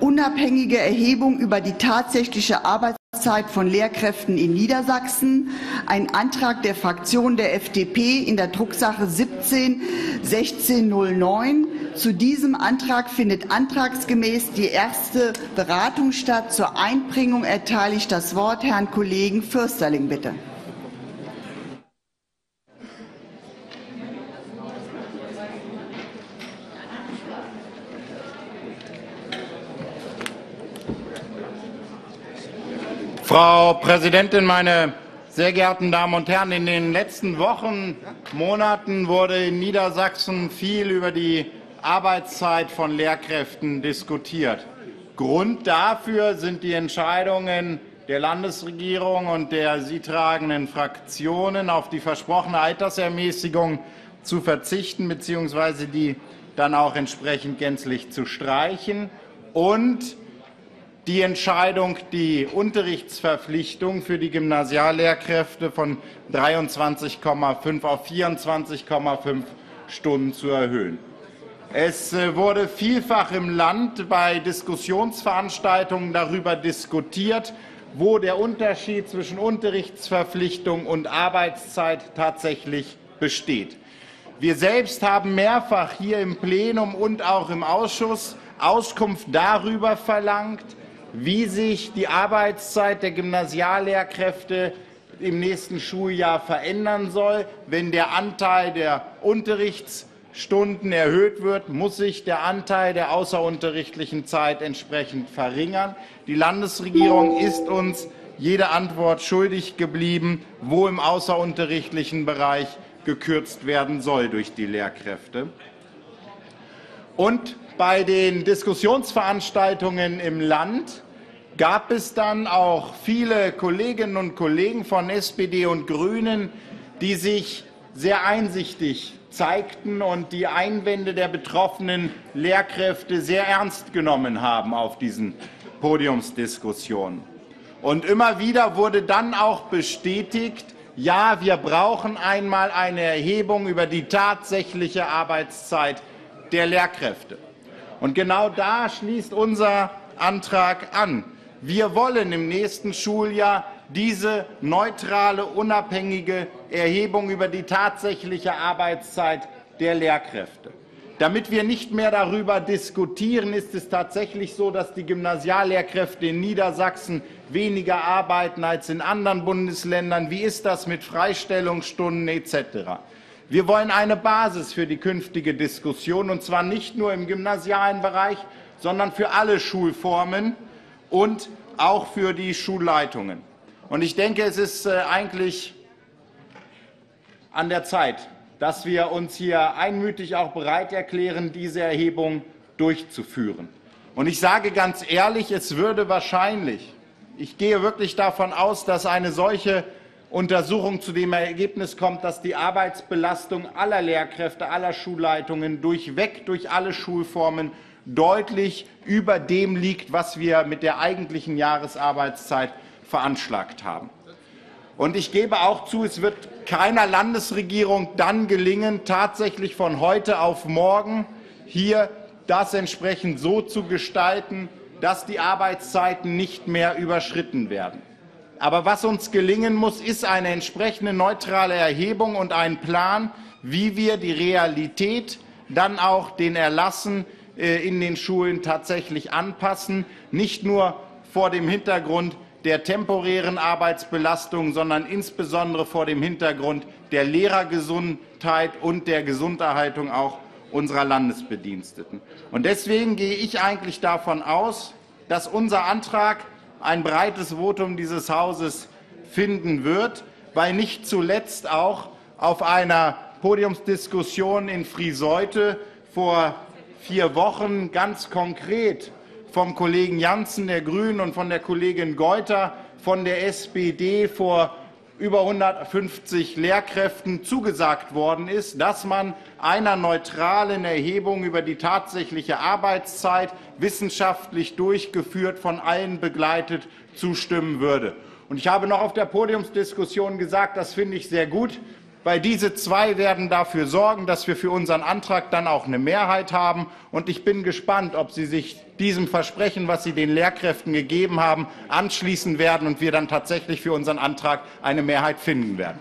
unabhängige Erhebung über die tatsächliche Arbeitszeit von Lehrkräften in Niedersachsen, ein Antrag der Fraktion der FDP in der Drucksache 17 1609. Zu diesem Antrag findet antragsgemäß die erste Beratung statt. Zur Einbringung erteile ich das Wort Herrn Kollegen Fürsterling, bitte. Frau Präsidentin, meine sehr geehrten Damen und Herren! In den letzten Wochen, Monaten wurde in Niedersachsen viel über die Arbeitszeit von Lehrkräften diskutiert. Grund dafür sind die Entscheidungen der Landesregierung und der sie tragenden Fraktionen, auf die versprochene Altersermäßigung zu verzichten bzw. die dann auch entsprechend gänzlich zu streichen und die Entscheidung, die Unterrichtsverpflichtung für die Gymnasiallehrkräfte von 23,5 auf 24,5 Stunden zu erhöhen. Es äh, wurde vielfach im Land bei Diskussionsveranstaltungen darüber diskutiert, wo der Unterschied zwischen Unterrichtsverpflichtung und Arbeitszeit tatsächlich besteht. Wir selbst haben mehrfach hier im Plenum und auch im Ausschuss Auskunft darüber verlangt, wie sich die Arbeitszeit der Gymnasiallehrkräfte im nächsten Schuljahr verändern soll. Wenn der Anteil der Unterrichtsstunden erhöht wird, muss sich der Anteil der außerunterrichtlichen Zeit entsprechend verringern. Die Landesregierung ist uns jede Antwort schuldig geblieben, wo im außerunterrichtlichen Bereich gekürzt werden soll durch die Lehrkräfte. Und bei den Diskussionsveranstaltungen im Land gab es dann auch viele Kolleginnen und Kollegen von SPD und Grünen, die sich sehr einsichtig zeigten und die Einwände der betroffenen Lehrkräfte sehr ernst genommen haben auf diesen Podiumsdiskussionen. Und immer wieder wurde dann auch bestätigt, ja, wir brauchen einmal eine Erhebung über die tatsächliche Arbeitszeit der Lehrkräfte. Und genau da schließt unser Antrag an. Wir wollen im nächsten Schuljahr diese neutrale, unabhängige Erhebung über die tatsächliche Arbeitszeit der Lehrkräfte. Damit wir nicht mehr darüber diskutieren, ist es tatsächlich so, dass die Gymnasiallehrkräfte in Niedersachsen weniger arbeiten als in anderen Bundesländern. Wie ist das mit Freistellungsstunden etc.? Wir wollen eine Basis für die künftige Diskussion, und zwar nicht nur im gymnasialen Bereich, sondern für alle Schulformen und auch für die Schulleitungen. Und ich denke, es ist äh, eigentlich an der Zeit, dass wir uns hier einmütig auch bereit erklären, diese Erhebung durchzuführen. Und ich sage ganz ehrlich, es würde wahrscheinlich, ich gehe wirklich davon aus, dass eine solche Untersuchung zu dem Ergebnis kommt, dass die Arbeitsbelastung aller Lehrkräfte, aller Schulleitungen durchweg durch alle Schulformen deutlich über dem liegt, was wir mit der eigentlichen Jahresarbeitszeit veranschlagt haben. Und ich gebe auch zu, es wird keiner Landesregierung dann gelingen, tatsächlich von heute auf morgen hier das entsprechend so zu gestalten, dass die Arbeitszeiten nicht mehr überschritten werden. Aber was uns gelingen muss, ist eine entsprechende neutrale Erhebung und ein Plan, wie wir die Realität dann auch den Erlassen äh, in den Schulen tatsächlich anpassen, nicht nur vor dem Hintergrund der temporären Arbeitsbelastung, sondern insbesondere vor dem Hintergrund der Lehrergesundheit und der Gesunderhaltung auch unserer Landesbediensteten. Und deswegen gehe ich eigentlich davon aus, dass unser Antrag ein breites Votum dieses Hauses finden wird, weil nicht zuletzt auch auf einer Podiumsdiskussion in Frieseute vor vier Wochen ganz konkret vom Kollegen Janssen der Grünen und von der Kollegin Geuter von der SPD vor über 150 Lehrkräften zugesagt worden ist, dass man einer neutralen Erhebung über die tatsächliche Arbeitszeit, wissenschaftlich durchgeführt, von allen begleitet, zustimmen würde. Und ich habe noch auf der Podiumsdiskussion gesagt, das finde ich sehr gut, weil diese zwei werden dafür sorgen, dass wir für unseren Antrag dann auch eine Mehrheit haben. Und ich bin gespannt, ob Sie sich diesem Versprechen, was Sie den Lehrkräften gegeben haben, anschließen werden und wir dann tatsächlich für unseren Antrag eine Mehrheit finden werden.